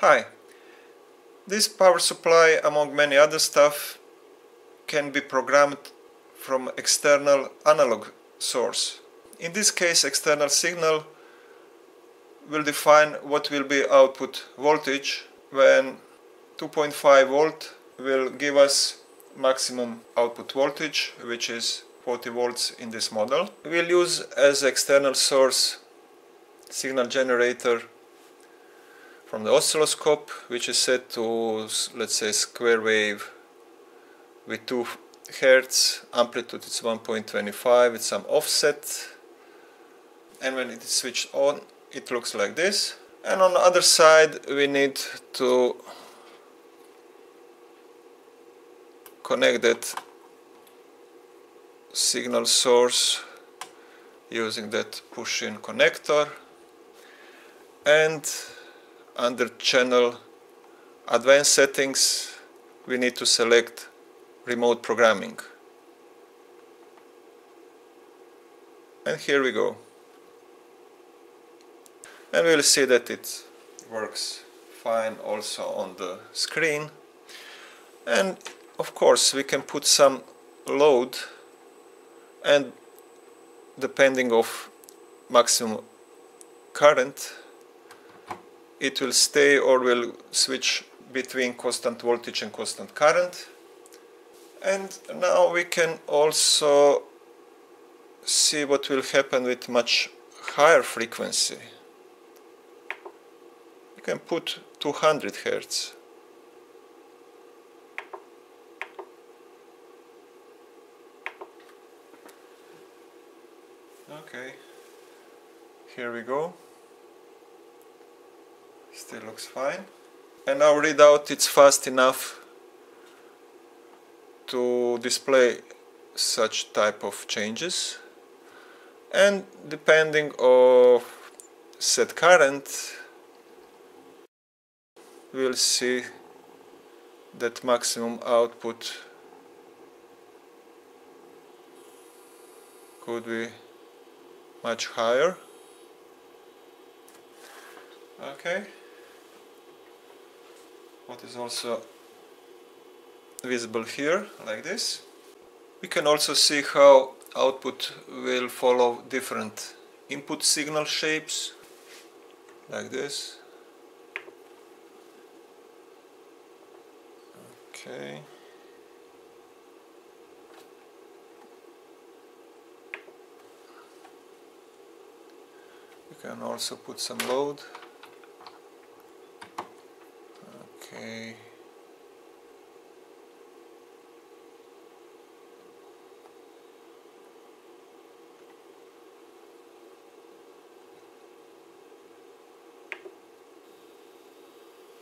Hi. This power supply, among many other stuff, can be programmed from external analog source. In this case, external signal will define what will be output voltage when 2.5 volt will give us maximum output voltage, which is 40 volts in this model. We'll use as external source signal generator from the oscilloscope which is set to let's say square wave with 2 hertz amplitude it's 1.25 with some offset. And when it is switched on it looks like this. And on the other side we need to connect that signal source using that push-in connector. And under channel advanced settings we need to select remote programming. And here we go. And we'll see that it works fine also on the screen. And of course we can put some load and depending of maximum current it will stay or will switch between constant voltage and constant current. And now we can also see what will happen with much higher frequency. You can put 200 Hertz. Okay. Here we go still looks fine. And our readout it's fast enough to display such type of changes. And depending of set current we'll see that maximum output could be much higher. Okay what is also visible here like this. We can also see how output will follow different input signal shapes like this. Okay. You can also put some load okay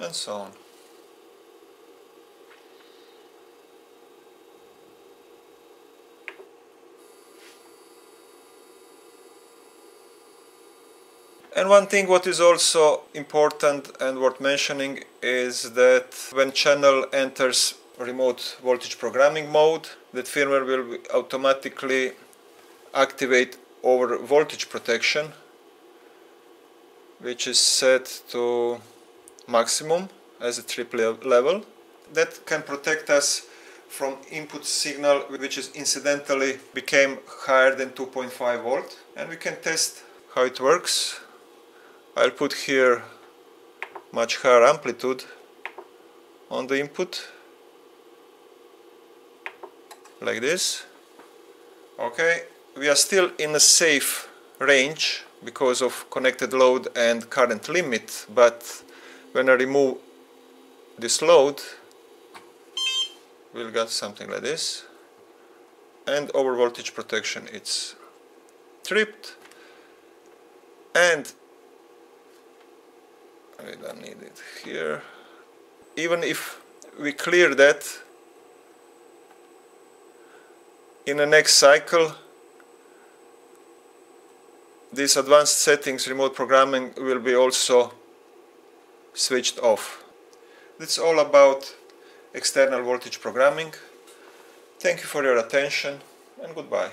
and so on And one thing what is also important and worth mentioning is that when channel enters remote voltage programming mode, that firmware will automatically activate over voltage protection which is set to maximum as a trip level. That can protect us from input signal which is incidentally became higher than 2.5 volt and we can test how it works I'll put here much higher amplitude on the input. Like this. Okay we are still in a safe range because of connected load and current limit but when I remove this load we'll get something like this. And over voltage protection it's tripped. And I don't need it here. Even if we clear that in the next cycle these advanced settings remote programming will be also switched off. That's all about external voltage programming. Thank you for your attention and goodbye